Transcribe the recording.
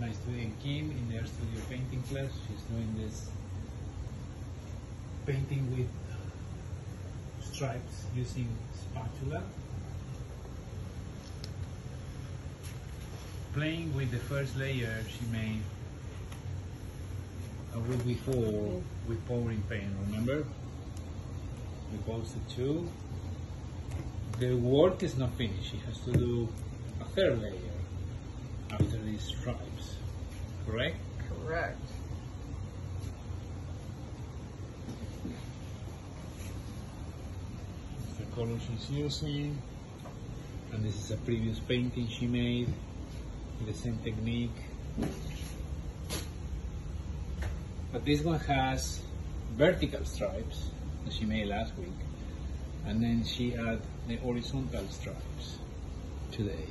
my student Kim in her studio painting class. She's doing this painting with stripes using spatula. Playing with the first layer she made a week before with pouring paint, remember? We posted two. The work is not finished. She has to do a third layer after this stripes, correct? Correct. the color she's using. And this is a previous painting she made with the same technique. But this one has vertical stripes that she made last week. And then she add the horizontal stripes today.